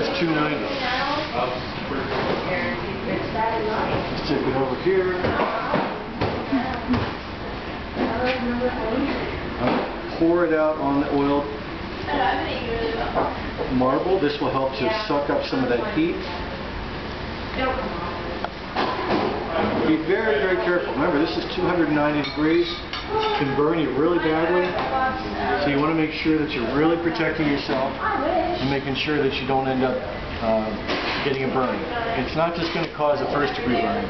That's 290. Let's take it over here. Pour it out on the oiled marble. This will help to suck up some of that heat. Be very, very careful. Remember, this is 290 degrees. It can burn you really badly. So you want to make sure that you're really protecting yourself and making sure that you don't end up uh, getting a burn. It's not just going to cause a first degree burn.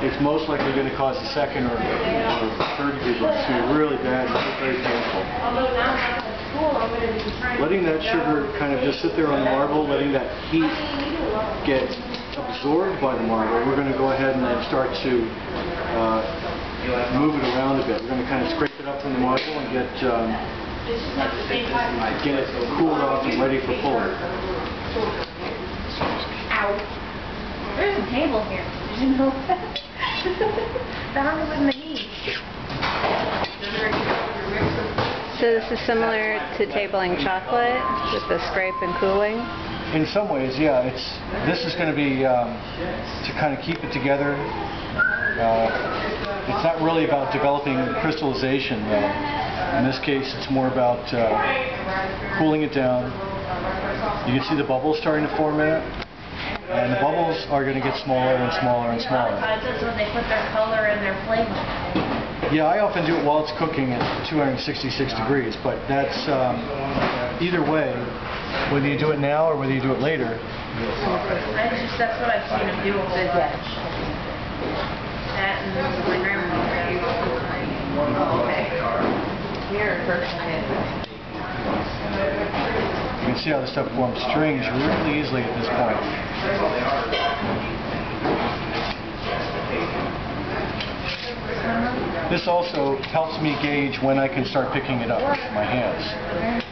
It's most likely going to cause a second or, or third degree burn. You're really bad and very careful. Letting that sugar kind of just sit there on the marble, letting that heat get absorbed by the marble, we're going to go ahead and then start to uh, move it around a bit. We're going to kind of scrape it up from the marble and get um, get it cooled off and ready for pulling. Ow. There's a table here. Did you know that? Down with my knee. So this is similar to tabling chocolate with the scrape and cooling? In some ways, yeah, it's this is going to be um, to kind of keep it together. Uh, it's not really about developing crystallization. though. in this case, it's more about uh, cooling it down. You can see the bubbles starting to form in it, and the bubbles are going to get smaller and smaller and smaller. When they put their color and their flavor. Yeah, I often do it while it's cooking at 266 degrees, but that's um, either way, whether you do it now or whether you do it later. I just, that's what I've seen them do with the veg. You can see how the stuff forms strings really easily at this point. This also helps me gauge when I can start picking it up with my hands.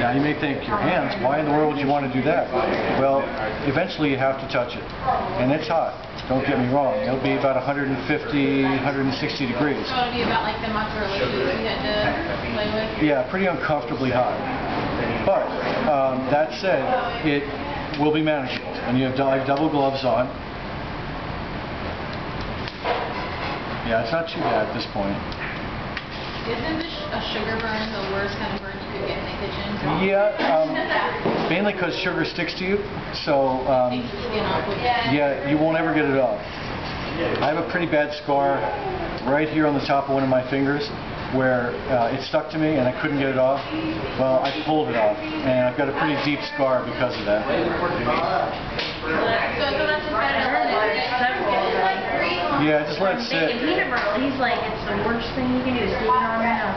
Now you may think, your hands, why in the world would you want to do that? Well, eventually you have to touch it. And it's hot, don't get me wrong. It'll be about 150, 160 degrees. So it'll be about like the mozzarella we had to play with. Yeah, pretty uncomfortably hot. But um, that said, it will be manageable. And you have I have double gloves on. Yeah, it's not too bad at this point. Isn't a sugar burn the worst kind of burn you could get in the kitchen? Yeah, um, mainly because sugar sticks to you. So um, Takes the skin off with yeah, you won't ever get it off. I have a pretty bad scar right here on the top of one of my fingers where uh, it stuck to me and I couldn't get it off. Well, I pulled it off and I've got a pretty deep scar because of that. So it's not just better to let it sit. Yeah, just let it sit. Peanut he's like, it's the worst thing you can do, is leave it on your mouth.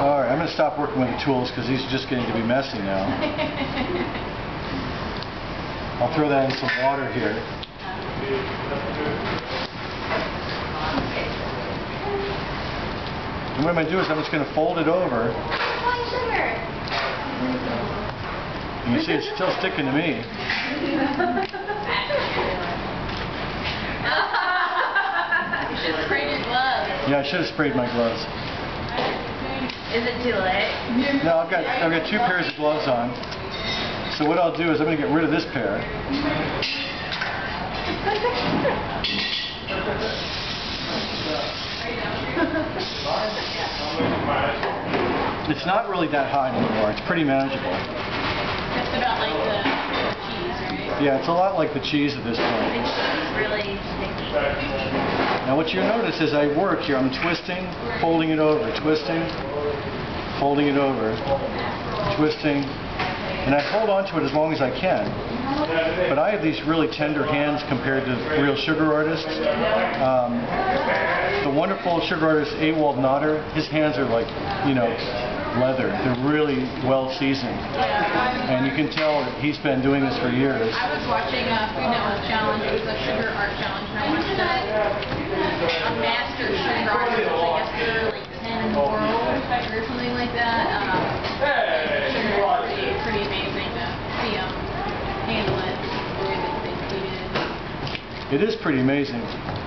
All right, I'm going to stop working with the tools because these are just getting to be messy now. I'll throw that in some water here. And what I'm going to do is I'm just going to fold it over. You can see it's still sticking to me. You should spray your gloves. Yeah, I should have sprayed my gloves. Is it too late? No, I've got I've got two pairs of gloves on. So what I'll do is I'm going to get rid of this pair. It's not really that hot anymore. It's pretty manageable. Yeah, it's a lot like the cheese at this The point. cheese is really sticky. Now what you'll notice as I work here, I'm twisting, folding it over, twisting, folding it over, twisting, and I hold on to it as long as I can. But I have these really tender hands compared to real sugar artists. Um, the wonderful sugar artist Ewald Notter, his hands are like, you know, leather. They're really well seasoned. And you can tell that he's been doing this for years. I was watching a Food Network challenge. It was a sugar art challenge, and I watched a, a master sugar artist. I guess they were like 10 in the world or something like that. Um, sugar is pretty, pretty amazing to see them handle it. The way that they treat it. It is pretty amazing.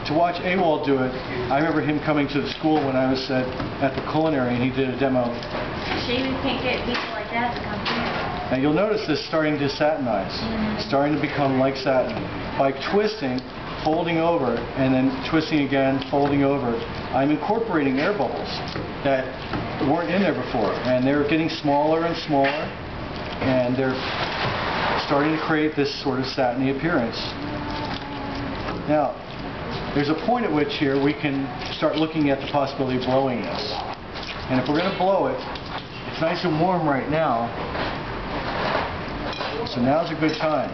To watch Ewald do it, I remember him coming to the school when I was at, at the culinary and he did a demo. Shame you can't get people like that to come here. Now you'll notice this starting to satinize, mm-hmm. starting to become like satin. By twisting, folding over, and then twisting again, folding over, I'm incorporating air bubbles that weren't in there before. And they're getting smaller and smaller, and they're starting to create this sort of satiny appearance. Now, there's a point at which here we can start looking at the possibility of blowing this. And if we're going to blow it, it's nice and warm right now, so now's a good time.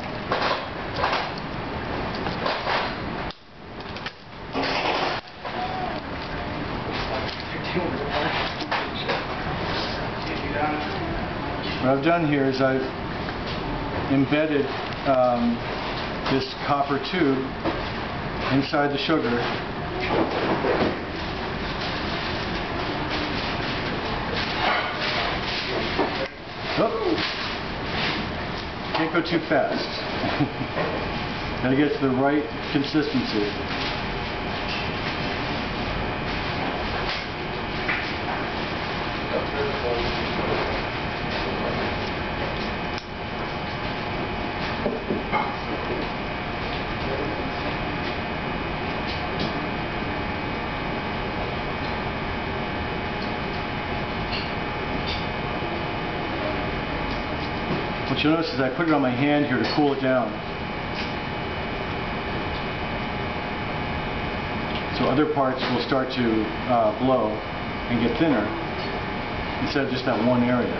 What I've done here is I've embedded um, this copper tube inside the sugar. Can't go too fast. Gotta get to the right consistency. What you'll notice is I put it on my hand here to cool it down. So other parts will start to uh, blow and get thinner instead of just that one area.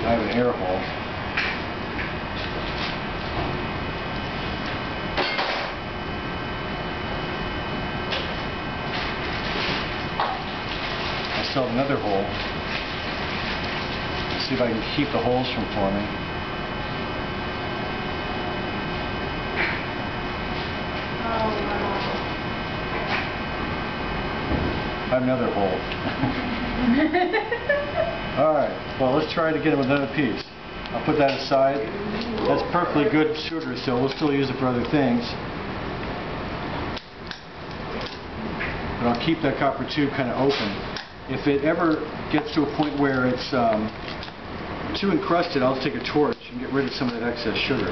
I have an air hole. Have another hole. See if I can keep the holes from forming. Oh, I have another hole. All right, well, let's try to get with another piece. I'll put that aside. That's perfectly good sugar, so we'll still use it for other things. But I'll keep that copper tube kind of open. If it ever gets to a point where it's um, too encrusted, I'll take a torch and get rid of some of that excess sugar.